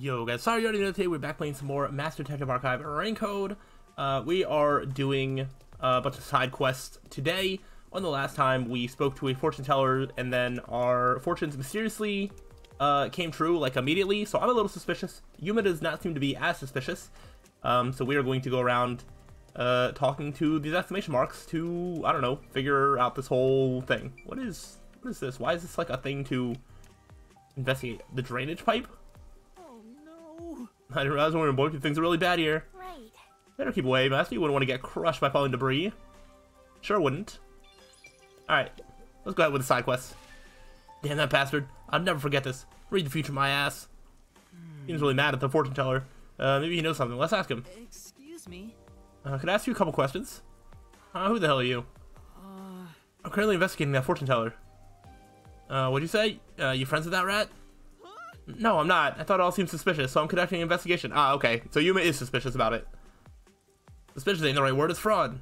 Yo guys, sorry you already know today we're back playing some more Master Detective Archive Rain Code. Uh, we are doing a bunch of side quests today. On the last time, we spoke to a fortune teller, and then our fortunes mysteriously uh, came true, like, immediately, so I'm a little suspicious. Yuma does not seem to be as suspicious, um, so we are going to go around uh, talking to these exclamation marks to, I don't know, figure out this whole thing. What is, what is this? Why is this, like, a thing to investigate? The drainage pipe? No. I didn't realize when we were bored, things are really bad here. Right. Better keep away, Master. You wouldn't want to get crushed by falling debris. Sure wouldn't. Alright, let's go ahead with the side quest. Damn that bastard. I'll never forget this. Read the future, my ass. Seems really mad at the fortune teller. Uh, maybe he knows something. Let's ask him. Excuse me. Uh, could I ask you a couple questions? Uh, who the hell are you? Uh, I'm currently investigating that fortune teller. Uh, what'd you say? Uh, you friends with that rat? No, I'm not. I thought it all seemed suspicious, so I'm conducting an investigation. Ah, okay. So Yuma is suspicious about it. Suspicious ain't the right word, it's fraud.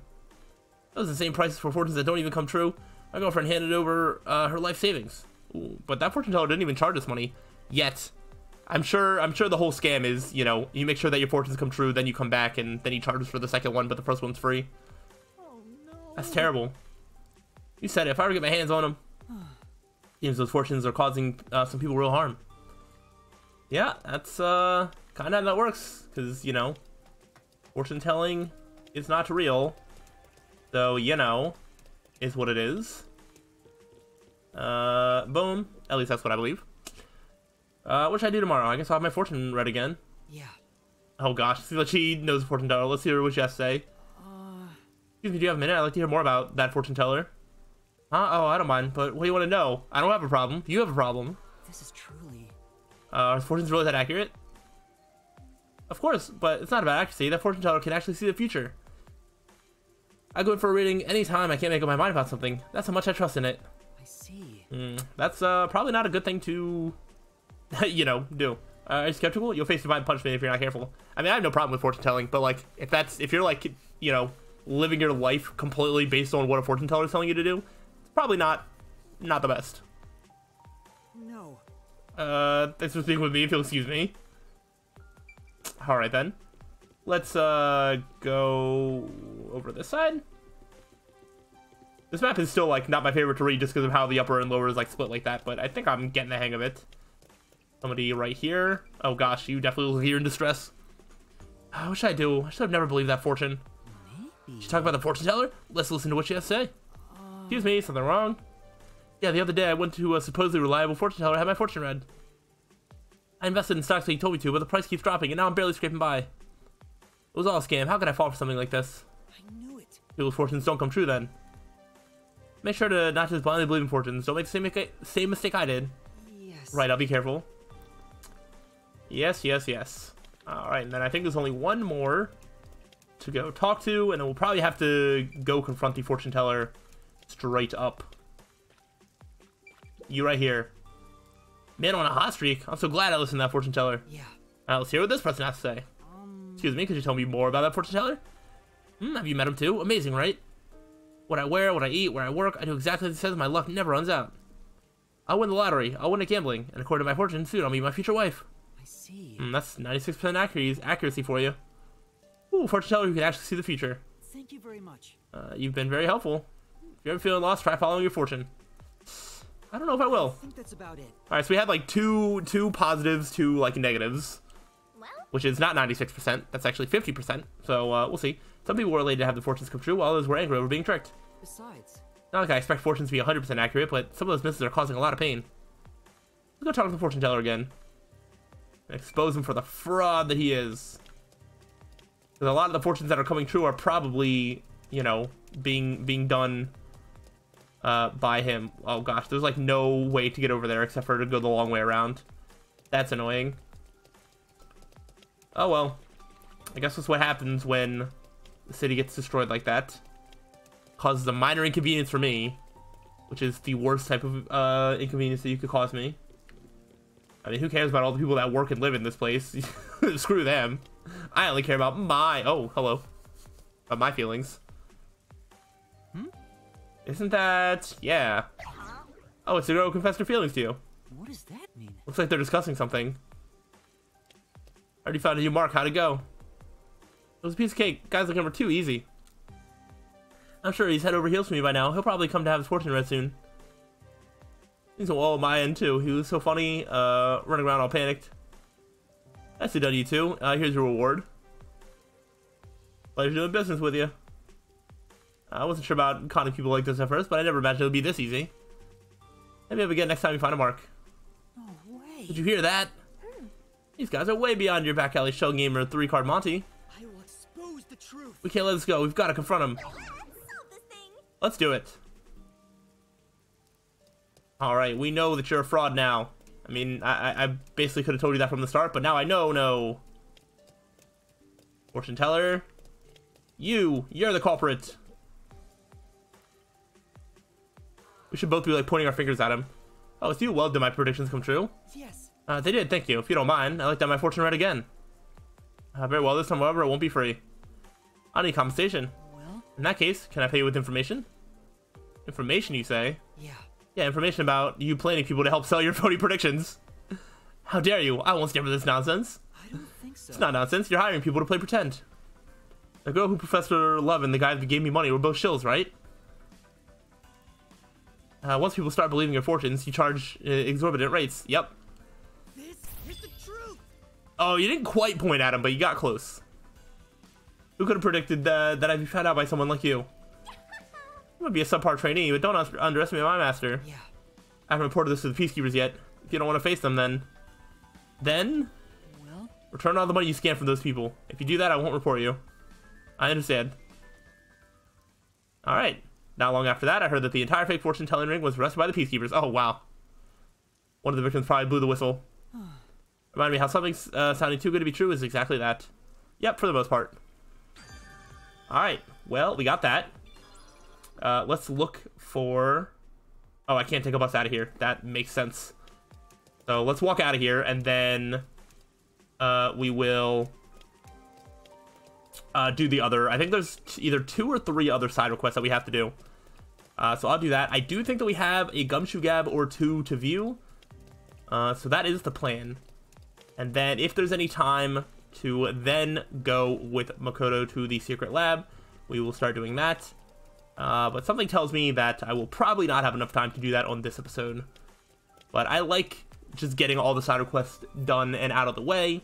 Those are the same prices for fortunes that don't even come true. My girlfriend handed over uh, her life savings. Ooh, but that fortune teller didn't even charge us money. Yet. I'm sure I'm sure the whole scam is, you know, you make sure that your fortunes come true, then you come back and then he charges for the second one, but the first one's free. oh no. That's terrible. You said it. If I ever get my hands on them, seems those fortunes are causing uh, some people real harm. Yeah, that's uh, kind of how that works. Because, you know, fortune telling is not real. So, you know, is what it is. Uh, boom. At least that's what I believe. Uh, what should I do tomorrow? I guess I'll have my fortune read again. Yeah. Oh gosh, see that she knows fortune teller. Let's hear what she has to say. Uh, Excuse me, do you have a minute? I'd like to hear more about that fortune teller. Huh? Oh, I don't mind, but what do you want to know? I don't have a problem. You have a problem. this is truly. Uh, are fortunes really that accurate? Of course, but it's not about accuracy. That fortune teller can actually see the future. I go in for a reading anytime I can't make up my mind about something. That's how much I trust in it. I see. Hmm, that's uh, probably not a good thing to, you know, do. Uh, are you skeptical? You'll face divine punishment if you're not careful. I mean, I have no problem with fortune telling, but like, if that's if you're like, you know, living your life completely based on what a fortune teller is telling you to do, it's probably not, not the best. Uh, thanks for speaking with me. If you'll excuse me. All right then. Let's uh go over this side. This map is still like not my favorite to read just because of how the upper and lower is like split like that, but I think I'm getting the hang of it. Somebody right here. Oh gosh, you definitely look here in distress. Uh, what should I do? I should have never believed that fortune. Maybe. Talk about the fortune teller? Let's listen to what she has to say. Excuse me, something wrong? Yeah, the other day I went to a supposedly reliable fortune teller and had my fortune read. I invested in stocks like he told me to, but the price keeps dropping, and now I'm barely scraping by. It was all a scam. How could I fall for something like this? I knew it. People's fortunes don't come true then. Make sure to not just blindly believe in fortunes. Don't make the same, same mistake I did. Yes. Right, I'll be careful. Yes, yes, yes. Alright, and then I think there's only one more to go talk to, and then we'll probably have to go confront the fortune teller straight up. You right here. Man on a hot streak. I'm so glad I listened to that fortune teller. Yeah. Alright, let's hear what this person has to say. Excuse me, could you tell me more about that fortune teller? Hmm, have you met him too? Amazing, right? What I wear, what I eat, where I work, I do exactly as he says, my luck never runs out. I'll win the lottery, I'll win at gambling, and according to my fortune, soon I'll be my future wife. I see. Hmm, that's 96% accuracy, accuracy for you. Ooh, fortune teller who can actually see the future. Thank you very much. Uh, you've been very helpful. If you're ever feeling lost, try following your fortune. I don't know if I will. I will. think that's about it. Alright, so we had like two two positives, two like negatives. Well, which is not 96%. That's actually 50%. So uh, we'll see. Some people were elated to have the fortunes come true, while others were angry over being tricked. Besides, Not like I expect fortunes to be 100% accurate, but some of those misses are causing a lot of pain. Let's go talk to the fortune teller again. And expose him for the fraud that he is. Because a lot of the fortunes that are coming true are probably, you know, being being done uh, by him. Oh gosh, there's like no way to get over there except for to go the long way around. That's annoying. Oh well. I guess that's what happens when the city gets destroyed like that. Causes a minor inconvenience for me, which is the worst type of uh, inconvenience that you could cause me. I mean, who cares about all the people that work and live in this place? Screw them. I only care about my. Oh, hello. About my feelings. Isn't that. Yeah. Oh, it's the girl who confessed her feelings to you. what does that mean? Looks like they're discussing something. I Already found a new mark. How'd it go? It was a piece of cake. Guy's looking number two. Easy. I'm sure he's head over heels for me by now. He'll probably come to have his fortune read soon. He's a wall of my end too. He was so funny, uh, running around all panicked. Done, you two. Uh, here's your reward. Pleasure doing business with you. Uh, I wasn't sure about conning people like this at first, but I never imagined it would be this easy. Maybe I'll again next time you find a mark. No way. Did you hear that? Hmm. These guys are way beyond your back alley shell gamer three card Monty. I will expose the truth. We can't let this go. We've got to confront him. Solve this thing. Let's do it. All right, we know that you're a fraud now. I mean, I, I- I basically could have told you that from the start, but now I know, no. Fortune teller, you, you're the culprit. We should both be like pointing our fingers at him. Oh, it's you. Well, did my predictions come true? Yes. Uh, they did, thank you. If you don't mind, I like that my fortune read again. Uh, very well, this time, however, it won't be free. I need compensation. Well, In that case, can I pay you with information? Information, you say? yeah. Yeah, information about you planning people to help sell your phony predictions. How dare you? I won't stand for this nonsense. I don't think so. It's not nonsense. You're hiring people to play pretend. The girl who Professor Love and the guy that gave me money were both shills, right? Uh, once people start believing your fortunes, you charge uh, exorbitant rates. Yep. This is the truth. Oh, you didn't quite point at him, but you got close. Who could have predicted uh, that I'd be found out by someone like you? I'm gonna be a subpar trainee, but don't un- underestimate my master. Yeah. I haven't reported this to the peacekeepers yet. If you don't want to face them, then... Then, Well, return all the money you scam from those people. If you do that, I won't report you. I understand. Alright. Not long after that, I heard that the entire fake fortune telling ring was arrested by the peacekeepers. Oh, wow. One of the victims probably blew the whistle. Remind me how something uh, sounding too good to be true is exactly that. Yep, for the most part. Alright, well, we got that. Uh, let's look for... Oh, I can't take a bus out of here. That makes sense. So let's walk out of here, and then uh, we will uh, do the other. I think there's either two or three other side requests that we have to do. Uh, so I'll do that. I do think that we have a gumshoe gab or two to view. Uh, so that is the plan. And then if there's any time to then go with Makoto to the secret lab, we will start doing that. Uh, but something tells me that I will probably not have enough time to do that on this episode. But I like just getting all the side requests done and out of the way.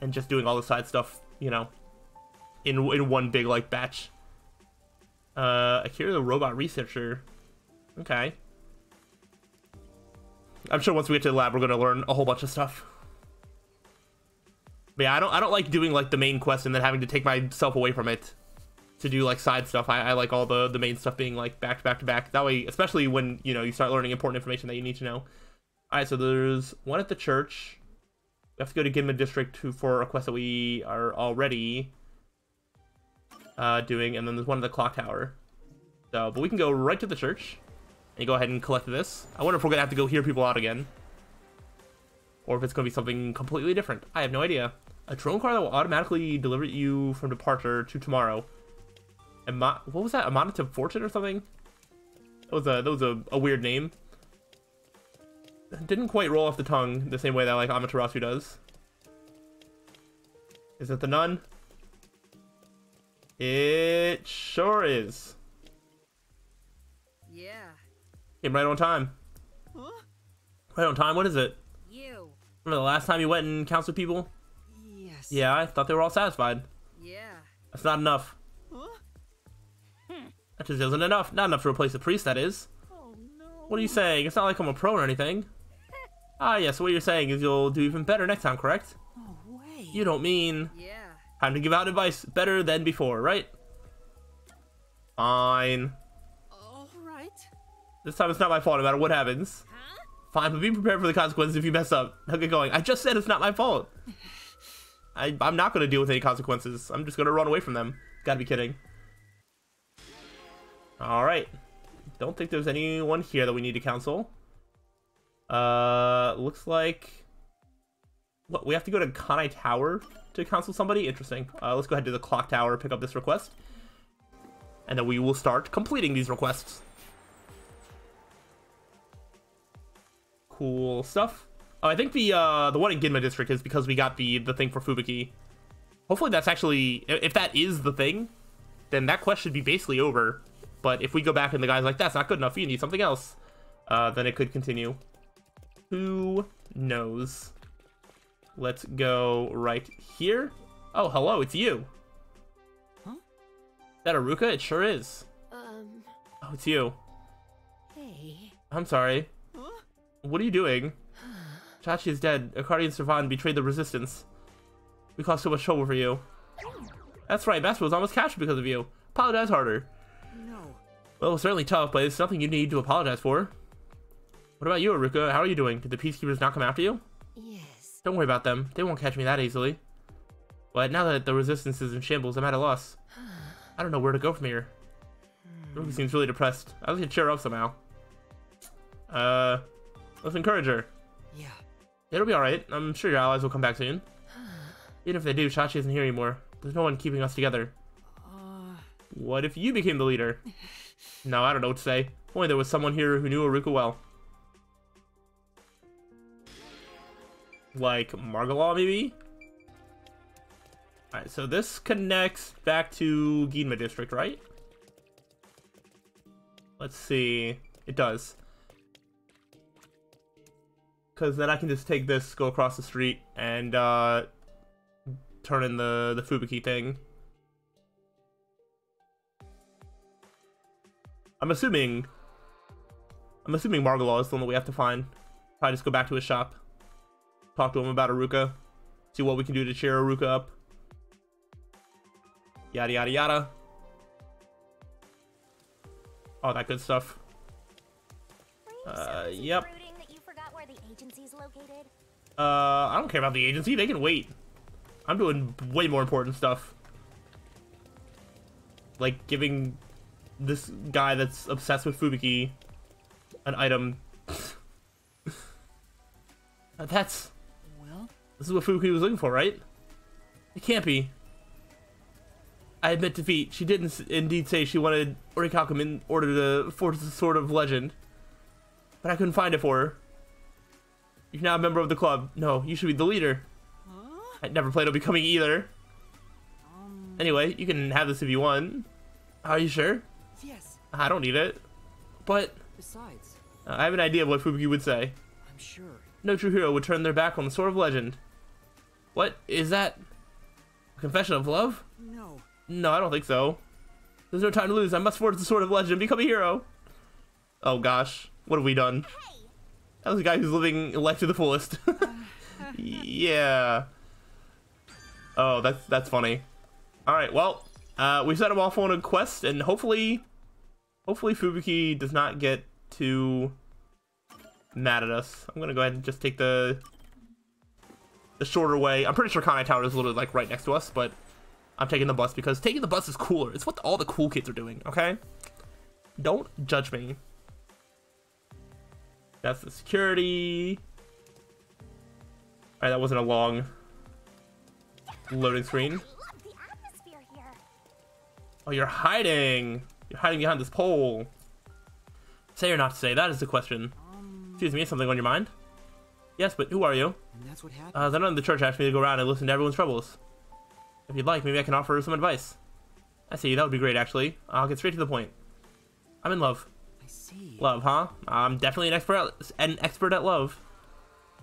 And just doing all the side stuff, you know, in in one big like batch. Uh, Akira the robot researcher. Okay. I'm sure once we get to the lab, we're gonna learn a whole bunch of stuff. But yeah, I don't I don't like doing like the main quest and then having to take myself away from it to do like side stuff. I, I like all the the main stuff being like back to back to back. That way, especially when you know you start learning important information that you need to know. All right, so there's one at the church. We have to go to Ginma District for a quest that we are already uh, doing, and then there's one at the clock tower. So, but we can go right to the church and go ahead and collect this. I wonder if we're gonna have to go hear people out again, or if it's gonna be something completely different. I have no idea. A drone car that will automatically deliver you from departure to tomorrow. Amo- what was that? Amanative Fortune or something? That was a that was a, a weird name. Didn't quite roll off the tongue the same way that like Amaterasu does. Is it the nun? It sure is. Yeah. Came right on time. Huh? Right on time. What is it? You. Remember the last time you went and counseled people? Yes. Yeah, I thought they were all satisfied. Yeah. That's not enough. Huh? That just isn't enough. Not enough to replace the priest, that is. Oh no. What are you saying? It's not like I'm a pro or anything. Ah, yes, what you're saying is you'll do even better next time, correct? No way. You don't mean Yeah. Time to give out advice better than before, right? Fine. All right. This time it's not my fault no matter what happens. Huh? Fine, but be prepared for the consequences if you mess up. Now get going. I just said it's not my fault. I, I'm not going to deal with any consequences. I'm just going to run away from them. Gotta be kidding. Alright. Don't think there's anyone here that we need to counsel. Uh, looks like... What, we have to go to Kanai Tower to counsel somebody? Interesting. Uh, let's go ahead to the Clock Tower, pick up this request. And then we will start completing these requests. Cool stuff. Oh, I think the uh, the one in Ginma District is because we got the the thing for Fubuki. Hopefully that's actually if that is the thing, then that quest should be basically over. But if we go back and the guy's like, that's not good enough, you need something else, uh, then it could continue. Who knows? Let's go right here. Oh, hello, it's you. Huh? Is that Aruka? It sure is. Um, Oh, it's you. hey. I'm sorry. Huh? What are you doing? Shachi is dead. Akari and Servan betrayed the resistance. We caused so much trouble for you. That's right, Master was almost captured because of you. Apologize harder. No. Well, it was certainly tough, but it's nothing you need to apologize for. What about you, Aruka? How are you doing? Did the Peacekeepers not come after you? Don't worry about them. They won't catch me that easily. But now that the resistance is in shambles, I'm at a loss. I don't know where to go from here. Aruka seems really depressed. I like to cheer her up somehow. Uh, let's encourage her. Yeah. It'll be alright. I'm sure your allies will come back soon. Even if they do, Shachi isn't here anymore. There's no one keeping us together. Uh, What if you became the leader? no, I don't know what to say. Only there was someone here who knew Aruka well. Like Margalo, maybe? Alright, so this connects back to Ginma District, right? Let's see. It does. Because then I can just take this, go across the street, and uh, turn in the, the Fubuki thing. I'm assuming. I'm assuming Margalo is the one that we have to find. Probably just go back to his shop. Talk to him about Aruka. See what we can do to cheer Aruka up. Yada yada yada. All that good stuff. Uh, yep. brooding that you forgot where the agency's located? Uh, I don't care about the agency. They can wait. I'm doing way more important stuff. Like giving this guy that's obsessed with Fubuki an item. that's this is what Fubuki was looking for, right? It can't be. I admit defeat. She didn't indeed say she wanted Orichalcum in order to forge the Sword of Legend. But I couldn't find it for her. You're now a member of the club. No, you should be the leader. huh? I never planned on becoming either. Um, Anyway, you can have this if you want. Are you sure? yes. I don't need it. But Besides, I have an idea of what Fubuki would say. I'm sure. No true hero would turn their back on the Sword of Legend. What? Is that a confession of love? No. No, I don't think so. There's no time to lose. I must forge the Sword of Legend become a hero. Oh gosh, what have we done? That was a guy who's living life to the fullest. yeah. Oh, that's that's funny. All right, well, uh, we set him off on a quest, and hopefully, hopefully Fubuki does not get too mad at us. I'm gonna go ahead and just take the the shorter way. I'm pretty sure Kanai Tower is literally like right next to us, but I'm taking the bus because taking the bus is cooler. It's what all the cool kids are doing, okay? Don't judge me. That's the security. Alright, that wasn't a long loading screen. Love the atmosphere here. Oh, you're hiding. You're hiding behind this pole. Say or not to say, that is the question. Excuse me, something on your mind? Yes, but who are you? and that's what happened. Uh, the nun of the church asked me to go around and listen to everyone's troubles. If you'd like, maybe I can offer some advice. I see, that would be great, actually. I'll get straight to the point. I'm in love. I see. Love, huh? I'm definitely an expert at, an expert at love.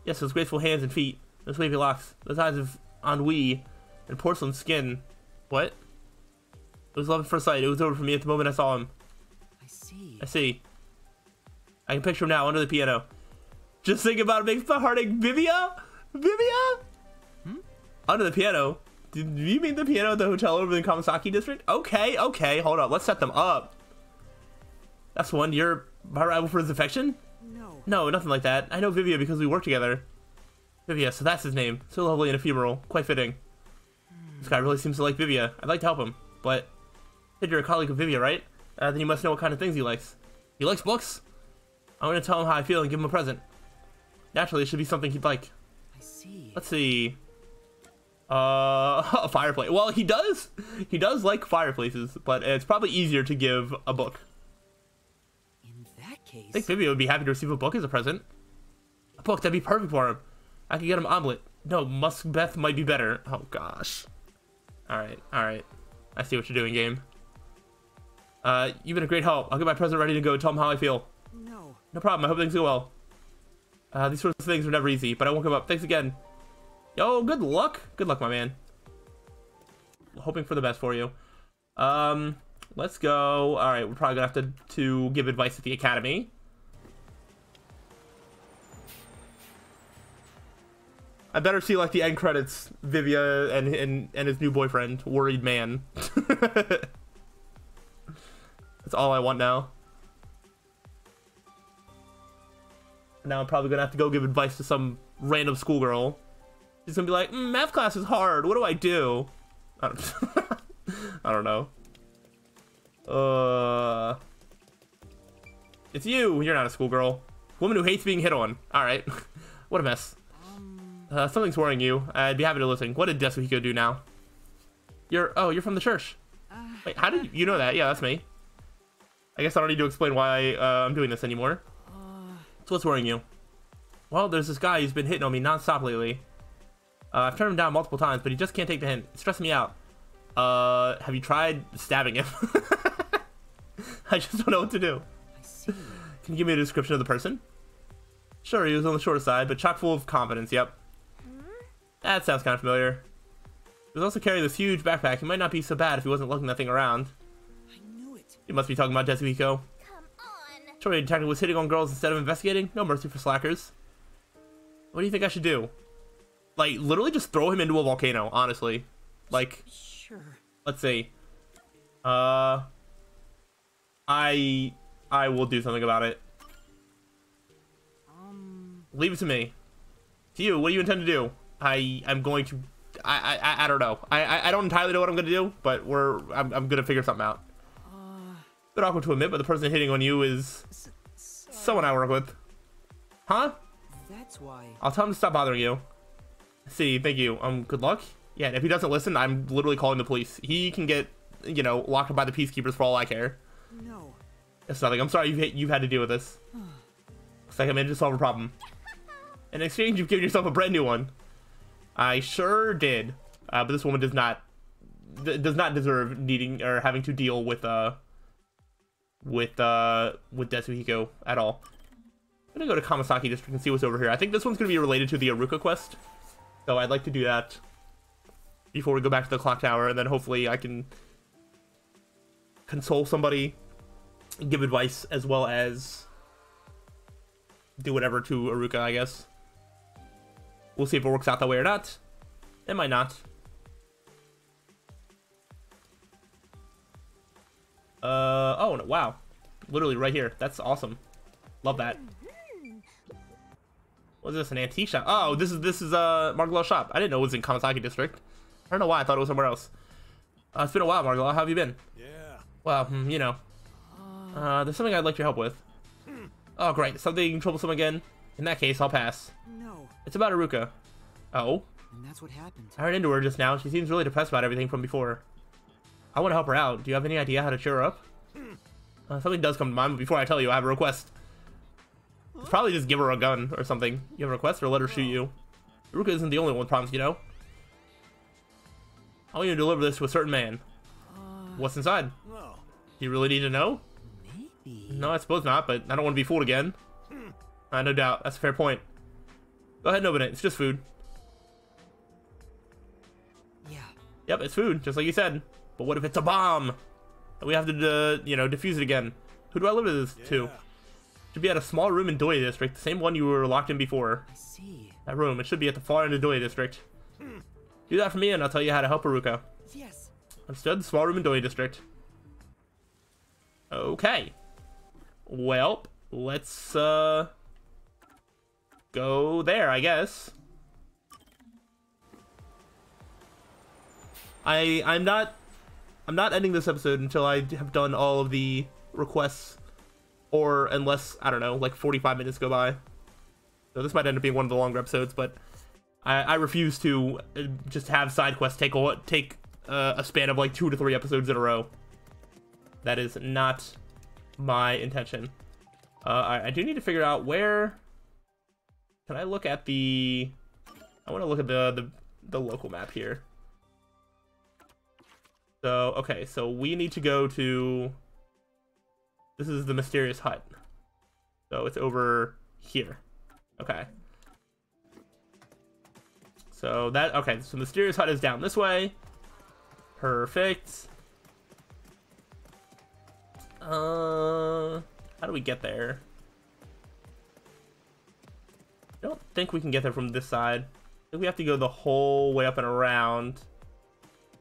Yes, those graceful hands and feet, those wavy locks, those eyes of ennui, and porcelain skin. What? It was love at first sight. It was over for me at the moment I saw him. I see. I see. I can picture him now under the piano. Just think about it makes my heart ache. Vivia? Vivia? Under the piano. Do do you mean the piano at the hotel over in the Kamasaki district? Okay, okay, hold up. Let's set them up. That's one. You're my rival for his affection? No. No, nothing like that. I know Vivia because we work together. Vivia, so that's his name. So lovely and ephemeral. Quite fitting. This guy really seems to like Vivia. I'd like to help him, but said you're a colleague of Vivia, right? Uh, then you must know what kind of things he likes. He likes books. I'm gonna tell him how I feel and give him a present. Naturally, it should be something he'd like. I see. Let's see. Uh, a fireplace. Well, he does. He does like fireplaces, but it's probably easier to give a book. In that case, I think Vivia would be happy to receive a book as a present. A book, that'd be perfect for him. I could get him Hamlet. No, Macbeth might be better. Oh, gosh. Alright, alright. I see what you're doing, game. Uh, you've been a great help. I'll get my present ready to go. Tell him how I feel. No. No problem. I hope things go well. Uh, these sorts of things are never easy, but I won't give up. Thanks again. Yo, good luck. Good luck, my man. Hoping for the best for you. Um, let's go. All right, we're probably gonna have to to give advice at the academy. I better see like the end credits. Vivia and and and his new boyfriend, worried man. That's all I want now. Now I'm probably gonna have to go give advice to some random schoolgirl. She's gonna be like, mm, "Math class is hard. What do I do?" I don't, I don't know. Uh, it's you. You're not a schoolgirl. Woman who hates being hit on. All right. what a mess. Uh, something's worrying you. I'd be happy to listen. What did Desuhiko do now? You're oh, you're from the church. Wait, how did you, you know that? Yeah, that's me. I guess I don't need to explain why uh, I'm doing this anymore. What's worrying you? Well, there's this guy who's been hitting on me nonstop lately. Uh, I've turned him down multiple times, but he just can't take the hint. It's stressing me out. Uh, have you tried stabbing him? I just don't know what to do. I see. Can you give me a description of the person? Sure, he was on the short side, but chock full of confidence, yep. That sounds kind of familiar. He was also carrying this huge backpack. He might not be so bad if he wasn't lugging that thing around. I knew it. You must be talking about Desuhiko. The detective was hitting on girls instead of investigating. No mercy for slackers. What do you think I should do? Like, literally just throw him into a volcano, honestly. Like, Sure. let's see. Uh, I, I will do something about it. Um. Leave it to me. To you, what do you intend to do? I, I'm going to, I, I, I don't know. I, I, I don't entirely know what I'm going to do, but we're, I'm, I'm going to figure something out. Bit awkward to admit, but the person hitting on you is S- someone I work with. Huh? That's why. I'll tell him to stop bothering you. See, thank you. Um, good luck. Yeah, and if he doesn't listen, I'm literally calling the police. He can get, you know, locked up by the peacekeepers for all I care. No. It's nothing. I'm sorry you've had- you've had to deal with this. Looks like I managed to solve a problem. In exchange, you've given yourself a brand new one. I sure did. Uh, but this woman does not does not deserve needing or having to deal with uh with uh with Desuhiko at all. I'm gonna go to Kamasaki District and see what's over here. I think this one's gonna be related to the Aruka quest, so I'd like to do that before we go back to the clock tower, and then hopefully I can console somebody, give advice, as well as do whatever to Aruka, I guess. We'll see if it works out that way or not. It might not. Uh oh no, wow. Literally right here. That's awesome. Love that. What is this? An antique shop? Oh, this is this is uh Margalo's shop. I didn't know it was in Kamasaki district. I don't know why. I thought it was somewhere else. Uh, it's been a while, Margalo. How have you been? Yeah. Well, hmm, you know. Uh, there's something I'd like your help with. Oh, great. Something troublesome again? In that case, I'll pass. No. It's about Aruka. Oh? And that's what happened. I ran into her just now. She seems really depressed about everything from before. I want to help her out. Do you have any idea how to cheer her up? Uh, something does come to mind, but before I tell you, I have a request. Probably just give her a gun or something. You have a request or let her shoot you. Aruka isn't the only one with problems, you know? I want you to deliver this to a certain man. What's inside? Do you really need to know? Maybe. No, I suppose not, but I don't want to be fooled again. Uh, no doubt. That's a fair point. Go ahead and open it. It's just food. Yeah. Yep, it's food, just like you said. But what if it's a bomb? And we have to, uh, you know, defuse it again. Who do I live with this to? Yeah. Should be at a small room in Doi District, the same one you were locked in before. I see. That room, it should be at the far end of Doi District. Do that for me, and I'll tell you how to help Aruka. Yes. Understood? The small room in Doi District. Okay. Well, let's, uh... Go there, I guess. I I'm not I'm not ending this episode until I have done all of the requests, or unless I don't know, like 45 minutes go by. So this might end up being one of the longer episodes, but I, I refuse to uh, just have side quests take a take uh, a span of like two to three episodes in a row. That is not my intention. Uh, I, I do need to figure out where Can I look at the? I want to look at the the the local map here. So okay, so we need to go to. This is the mysterious hut. So it's over here. Okay. So that okay, so mysterious hut is down this way. Perfect. Uh, how do we get there? I don't think we can get there from this side. I think we have to go the whole way up and around.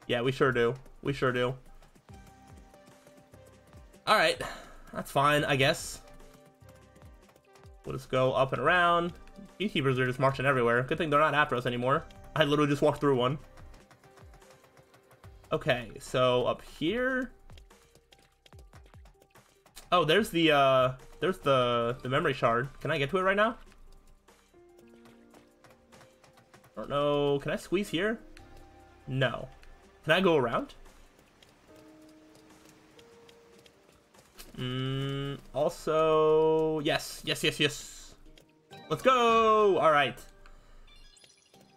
Yeah, we sure do. We sure do. Alright. That's fine, I guess. We'll just go up and around. Peacekeepers are just marching everywhere. Good thing they're not after us anymore. I literally just walked through one. Okay, so up here... Oh, there's the, uh... There's the, the memory shard. Can I get to it right now? I don't know. Can I squeeze here? No. Can I go around? Mm, also, yes, yes, yes, yes. Let's go! Alright.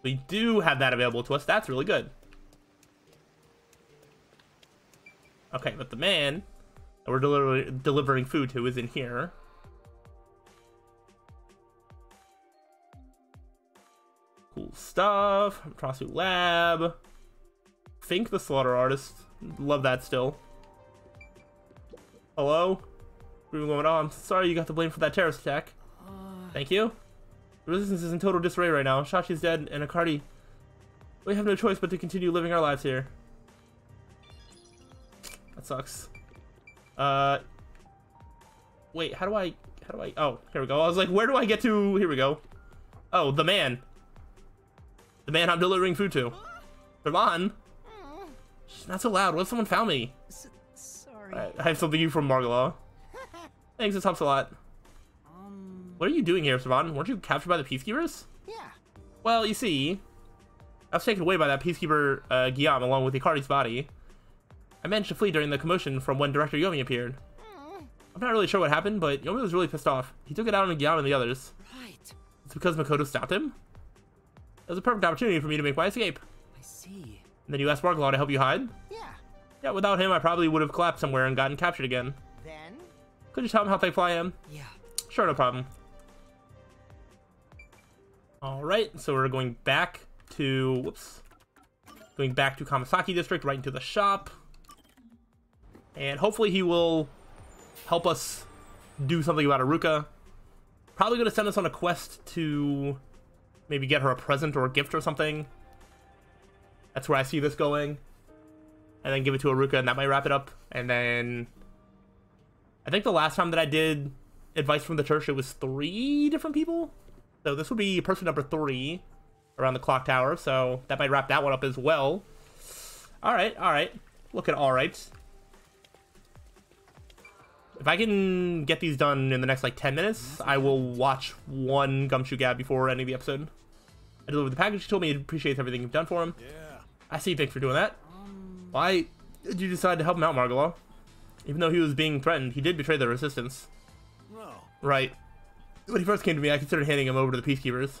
We do have that available to us. That's really good. Okay, but the man that we're deliver delivering food to is in here. Cool stuff. Trasu Lab. Think the Slaughter Artist. Love that still. Hello? What's going on? I'm sorry you got the blame for that terrorist attack. Thank you. The resistance is in total disarray right now. Shachi's dead, and Akardi. We have no choice but to continue living our lives here. That sucks. Uh. Wait, how do I? How do I? Oh, here we go. I was like, where do I get to? Here we go. Oh, the man. The man I'm delivering food to. Come on. Shh, Not so loud. What if someone found me? I have something you from Margalo. Thanks, this helps a lot. Um, What are you doing here, Savan? Weren't you captured by the Peacekeepers? yeah. Well, you see, I was taken away by that Peacekeeper uh, Guillaume along with Icardi's body. I managed to flee during the commotion from when Director Yomi appeared. I'm not really sure what happened, but Yomi was really pissed off. He took it out on Guillaume and the others. Right. It's because Makoto stopped him? It was a perfect opportunity for me to make my escape. I see. And then you asked Margalo to help you hide? Yeah. Yeah, without him, I probably would have collapsed somewhere and gotten captured again. Then? Could you tell him how thankful I am? Yeah. Sure, no problem. Alright, so we're going back to... Whoops. Going back to Kamasaki District, right into the shop. And hopefully he will help us do something about Aruka. Probably going to send us on a quest to maybe get her a present or a gift or something. That's where I see this going. And then give it to Aruka, and that might wrap it up. And then... I think the last time that I did advice from the church, it was three different people. So this would be person number three around the clock tower. So that might wrap that one up as well. All right, all right. Look at all right. If I can get these done in the next like 10 minutes, I will watch one Gumshoe Gab before ending the episode. I delivered the package. He told me he appreciates everything you've done for him. Yeah. I see. Thanks for doing that. Why did you decide to help him out, Margalo? Even though he was being threatened, he did betray the resistance. No. Right. When he first came to me, I considered handing him over to the Peacekeepers.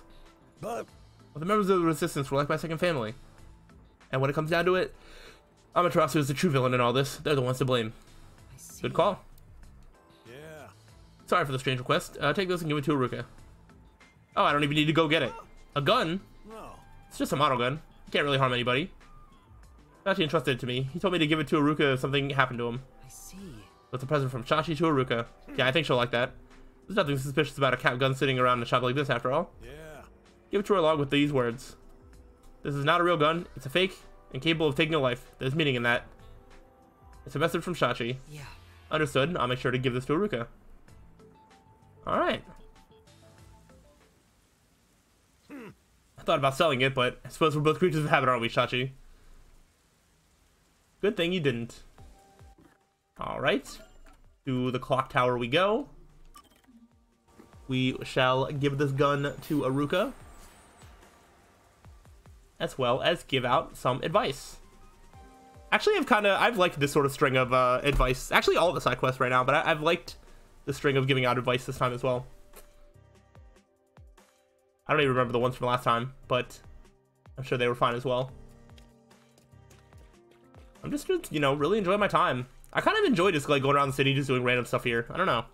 But But the members of the Resistance were like my second family. And when it comes down to it, Amaterasu is the true villain in all this. They're the ones to blame. Good call. yeah. Sorry for the strange request. Uh, take this and give it to Aruka. Oh, I don't even need to go get it. A gun? No. It's just a model gun. Can't really harm anybody. Shachi entrusted it to me. He told me to give it to Aruka if something happened to him. I see. It's a present from Shachi to Aruka. Yeah, I think she'll like that. There's nothing suspicious about a cap gun sitting around in a shop like this, after all. Yeah. Give it to her along with these words. This is not a real gun. It's a fake and capable of taking a life. There's meaning in that. It's a message from Shachi. Yeah. Understood. I'll make sure to give this to Aruka. Alright. Hmm. I thought about selling it, but I suppose we're both creatures of habit, aren't we, Shachi? Good thing you didn't. Alright. To the clock tower we go. We shall give this gun to Aruka. As well as give out some advice. Actually, I've kind of I've liked this sort of string of uh, advice. Actually, all the side quests right now, but I, I've liked the string of giving out advice this time as well. I don't even remember the ones from last time, but I'm sure they were fine as well. I'm just, you know, really enjoying my time. I kind of enjoy just like going around the city, just doing random stuff here. I don't know.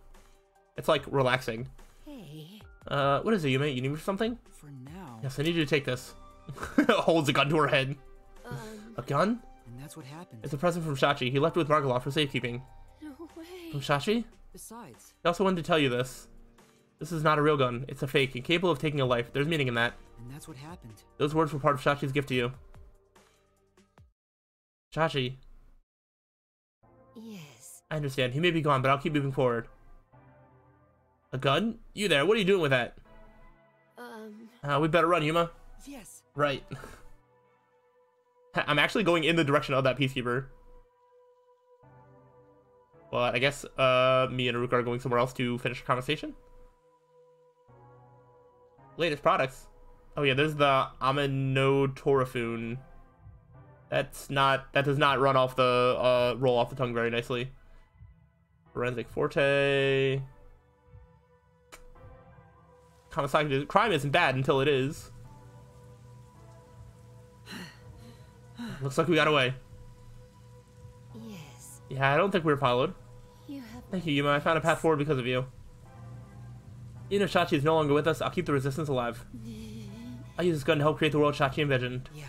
It's like relaxing. Hey. Uh, what is it, Yuma? You need me for something? For now. Yes, I need you to take this. Holds a gun to her head. Um, A gun? And that's what happened. It's a present from Shachi. He left it with Margalo for safekeeping. no way. From. Shachi? Besides, He also wanted to tell you this. This is not a real gun. It's a fake, incapable of taking a life. There's meaning in that. and that's what happened. Those words were part of Shachi's gift to you. Shachi, Yes. I understand. He may be gone, but I'll keep moving forward. A gun? You there? What are you doing with that? Um, Uh, we better run, Yuma. Yes. Right. I'm actually going in the direction of that peacekeeper. But I guess uh, me and Aruka are going somewhere else to finish the conversation. Latest products. Oh yeah, there's the Amino Torafune. That's not. That does not run off the uh, roll off the tongue very nicely. Forensic Forte. Kamasaki. Crime isn't bad until it is. Looks like we got away. yes. Yeah, I don't think we were followed. You. Thank you, Yuma. I found a path forward because of you. Even if Shachi is no longer with us, I'll keep the resistance alive. I'll use this gun to help create the world Shachi envisioned. Yeah.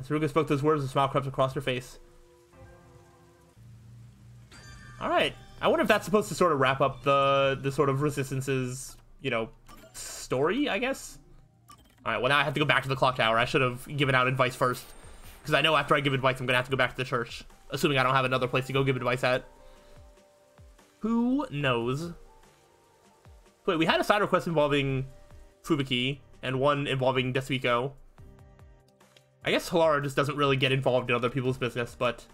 As Ruga spoke those words, a smile crept across her face. Alright. I wonder if that's supposed to sort of wrap up the the sort of resistance's, you know, story, I guess? Alright, well now I have to go back to the clock tower. I should have given out advice first. Because I know after I give advice, I'm going to have to go back to the church. Assuming I don't have another place to go give advice at. Who knows? Wait, we had a side request involving Fubuki, and one involving Desuhiko. I guess Halara just doesn't really get involved in other people's business, but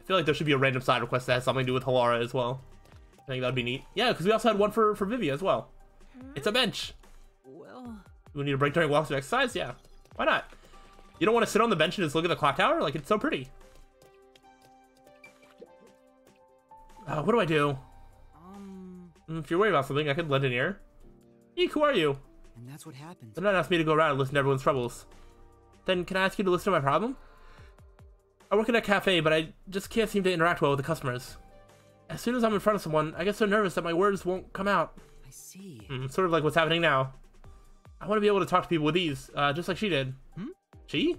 I feel like there should be a random side request that has something to do with Halara as well. I think that'd be neat. Yeah, because we also had one for, for Vivi as well. It's a bench. Well, We need a break during walks to exercise? Yeah. Why not? You don't want to sit on the bench and just look at the clock tower? Like, it's so pretty. Uh, what do I do? um, Mm, If you're worried about something, I could lend an ear. Eek, who are you? and that's what. The nun asked me to go around and listen to everyone's troubles. Then can I ask you to listen to my problem? I work in a cafe, but I just can't seem to interact well with the customers. As soon as I'm in front of someone, I get so nervous that my words won't come out. I see. Mm, sort of like what's happening now. I want to be able to talk to people with ease, uh, just like she did. Hmm? She?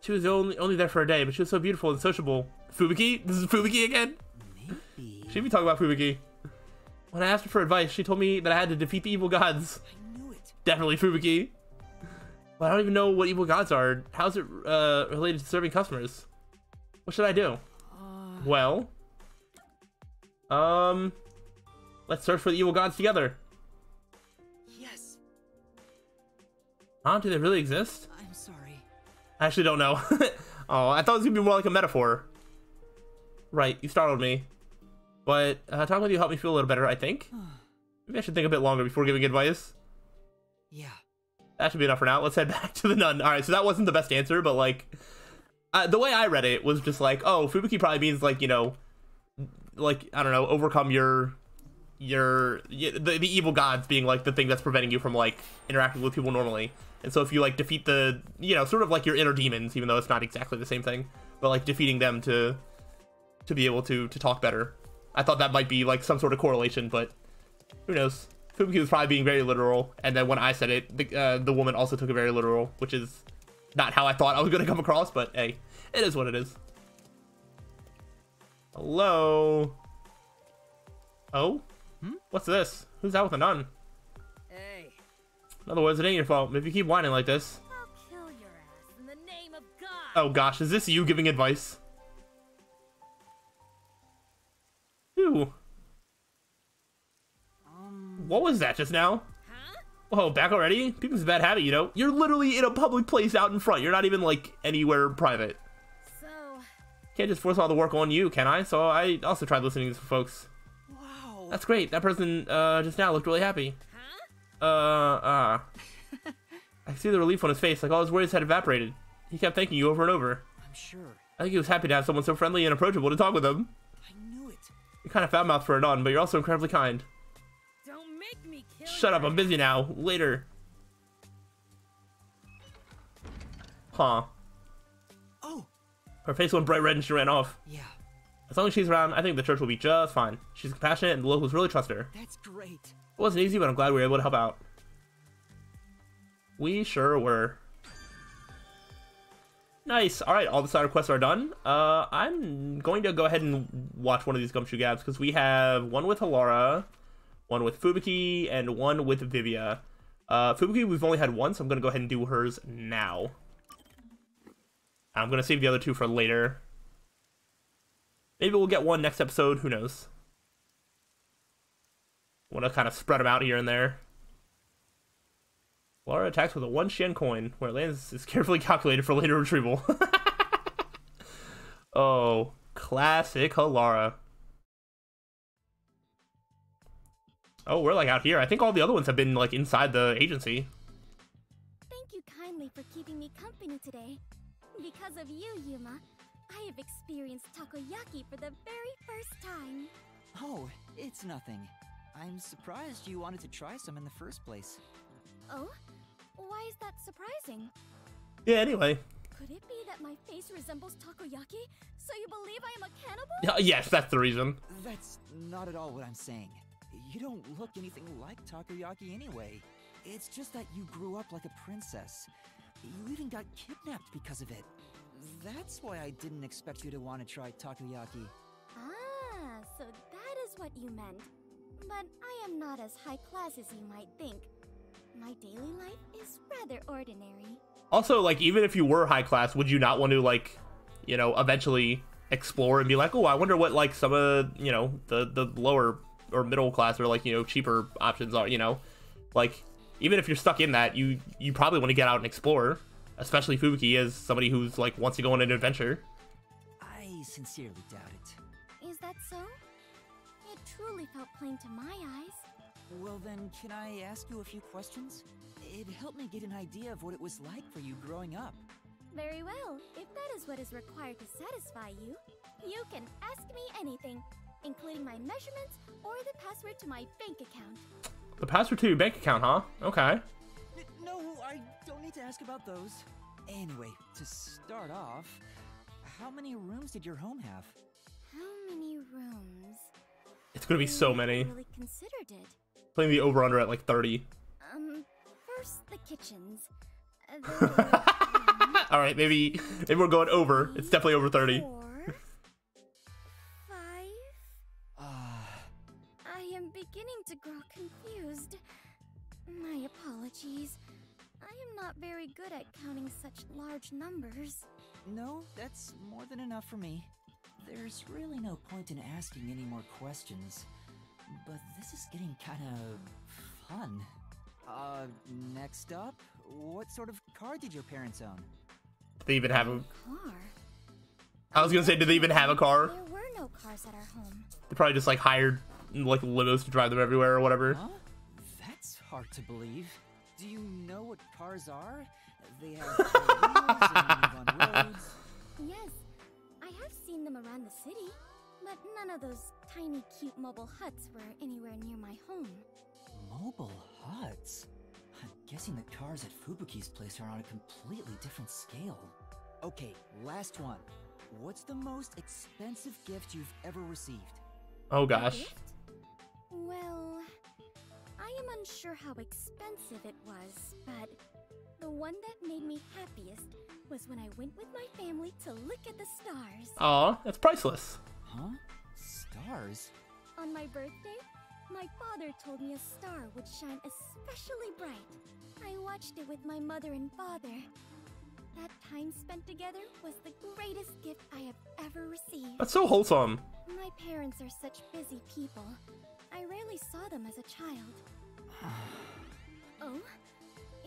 She was only only there for a day, but she was so beautiful and sociable. Fubuki? This is Fubuki again? Maybe. She'd be talking about Fubuki. When I asked her for advice, she told me that I had to defeat the evil gods. I knew it. Definitely Fubuki. But I don't even know what evil gods are. How's it uh, related to serving customers? What should I do? Uh, Well, um, let's search for the evil gods together. yes. Huh? Do they really exist? I'm sorry. I actually don't know. oh, I thought it was gonna be more like a metaphor. Right, you startled me. But uh, talking with you helped me feel a little better. I think. Maybe I should think a bit longer before giving advice. Yeah. That should be enough for now. Let's head back to the nun. All right, so that wasn't the best answer, but like, uh, the way I read it was just like, oh, Fubuki probably means like you know, like I don't know, overcome your your the, the evil gods being like the thing that's preventing you from like interacting with people normally. And so if you like defeat the you know sort of like your inner demons, even though it's not exactly the same thing, but like defeating them to to be able to to talk better. I thought that might be like some sort of correlation, but who knows? Fubuki was probably being very literal, and then when I said it, the, uh, the woman also took it very literal, which is not how I thought I was going to come across, but hey, it is what it is. Hello? Oh? Hmm? What's this? Who's out with a nun? Hey. In other words, it ain't your fault. If you keep whining like this. I'll kill your ass in the name of God. Oh gosh, is this you giving advice? Ew. What was that just now? Huh? Whoa, back already? People's a bad habit, you know? You're literally in a public place out in front. You're not even, like, anywhere private. So, Can't just force all the work on you, can I? So I also tried listening to some folks. Wow. That's great. That person, uh, just now looked really happy. huh? Uh, uh. I see the relief on his face, like all his worries had evaporated. He kept thanking you over and over. I'm sure. I think he was happy to have someone so friendly and approachable to talk with him. I knew it. You're kind of foul mouthed for a nun, but you're also incredibly kind. Shut up, I'm busy now. Later. Huh. Oh. Her face went bright red and she ran off. Yeah. As long as she's around, I think the church will be just fine. She's compassionate and the locals really trust her. That's great. It wasn't easy, but I'm glad we were able to help out. We sure were. Nice. All right, all the side quests are done. Uh, I'm going to go ahead and watch one of these Gumshoe Gabs because we have one with Halara one with Fubuki, and one with Vivia. Uh, Fubuki we've only had one, so I'm going to go ahead and do hers now. I'm going to save the other two for later. Maybe we'll get one next episode. Who knows? Want to kind of spread them out here and there. Laura attacks with a one Shen coin, where it lands is carefully calculated for later retrieval. oh, classic Halara. Oh, we're like out here. I think all the other ones have been like inside the agency. Thank you kindly for keeping me company today. Because of you, Yuma, I have experienced takoyaki for the very first time. Oh, it's nothing. I'm surprised you wanted to try some in the first place. Oh? Why is that surprising? Yeah. Anyway, Could it be that my face resembles takoyaki? So you believe I am a cannibal? Uh, yes, that's the reason. That's not at all what I'm saying. You don't look anything like takoyaki anyway. It's just that you grew up like a princess. You even got kidnapped because of it. That's why I didn't expect you to want to try takoyaki. Ah, so that is what you meant. But I am not as high class as you might think. My daily life is rather ordinary. Also, like, even if you were high class, would you not want to like, you know, eventually explore and be like, oh, I wonder what like some of you know the the lower or middle class or like you know cheaper options are. You know, like even if you're stuck in that, you you probably want to get out and explore. Especially Fubuki as somebody who's like wants to go on an adventure. I sincerely doubt it. Is that so? It truly felt plain to my eyes. Well, then, can I ask you a few questions? It helped me get an idea of what it was like for you growing up. Very well. If that is what is required to satisfy you, you can ask me anything, including my measurements or the password to my bank account. The password to your bank account, huh? Okay. No, I don't need to ask about those. Anyway, to start off, how many rooms did your home have? How many rooms? It's gonna be so many. really considered it. Playing the over under at like 30. Um, first the kitchens. Uh, there were one, All right, maybe maybe we're going over. It's definitely over 30. four, My apologies. I am not very good at counting such large numbers. no, that's more than enough for me. There's really no point in asking any more questions. But this is getting kinda fun. Uh, next up, what sort of car did your parents own? Did they even have a? Car? I was gonna say, did they even have a car? There were no cars at our home. They probably just like hired like limos to drive them everywhere or whatever. Huh? That's hard to believe. Do you know what cars are? They have four wheels and move on roads. Yes, I have seen them around the city, but none of those tiny, cute mobile huts were anywhere near my home. Mobile huts? I'm guessing the cars at Fubuki's place are on a completely different scale. Okay, last one. What's the most expensive gift you've ever received? Oh gosh. Well, I am unsure how expensive it was, but the one that made me happiest was when I went with my family to look at the stars. Aw, that's priceless. Huh? Stars? On my birthday, my father told me a star would shine especially bright. I watched it with my mother and father. That time spent together was the greatest gift I have ever received. That's so wholesome. My parents are such busy people. I rarely saw them as a child. Oh?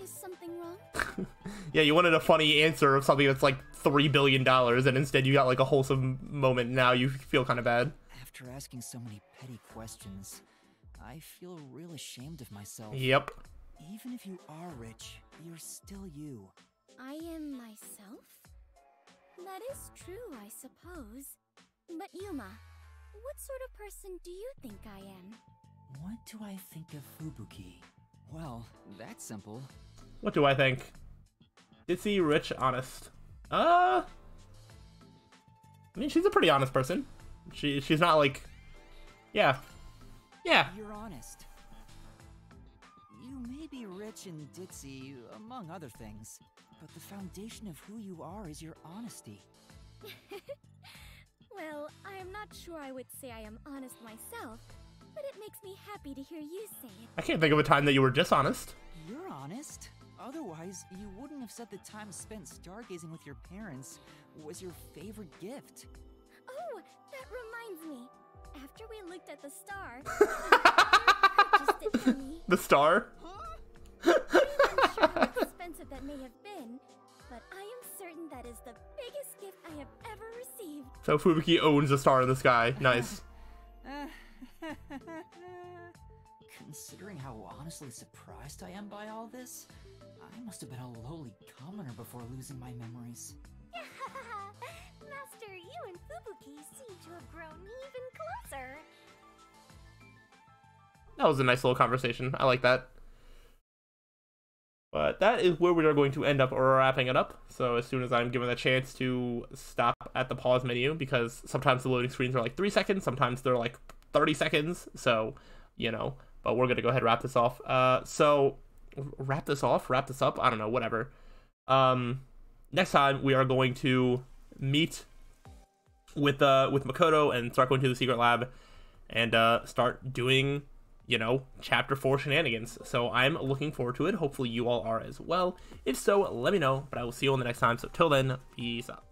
Is something wrong? Yeah, you wanted a funny answer of something that's like three billion dollars, and instead you got like a wholesome moment. Now you feel kind of bad. After asking so many petty questions, I feel real ashamed of myself. Yep. Even if you are rich, you're still you. I am myself? That is true, I suppose. But Yuma, what sort of person do you think I am? What do I think of Fubuki? Well, that's simple. What do I think? Ditzy, rich, honest. Uh, I mean, she's a pretty honest person. She she's not like, yeah, yeah. You're honest. You may be rich and ditzy, among other things, but the foundation of who you are is your honesty. Well, I am not sure I would say I am honest myself, but it makes me happy to hear you say it. I can't think of a time that you were dishonest. You're honest. Otherwise, you wouldn't have said the time spent stargazing with your parents was your favorite gift. Oh, that reminds me. After we looked at the star, you purchased it for me. The star. I'm sure how expensive that may have been, but I am certain that is the biggest gift I have ever received. So Fubuki owns a star in the sky. Nice. Eh, Considering how honestly surprised I am by all this, I must have been a lowly commoner before losing my memories. Master, you and Fubuki seem to have grown even closer. That was a nice little conversation. I like that. But that is where we are going to end up or wrapping it up. So as soon as I'm given a chance to stop at the pause menu, because sometimes the loading screens are like three seconds, sometimes they're like 30 seconds. So, you know, but we're gonna go ahead and wrap this off. Uh, so wrap this off, wrap this up. I don't know, whatever. Um, next time we are going to meet with uh with Makoto and start going to the secret lab and uh start doing you know, chapter 4 shenanigans. So I'm looking forward to it. Hopefully you all are as well. If so, let me know, but I will see you on the next time. So till then, peace out.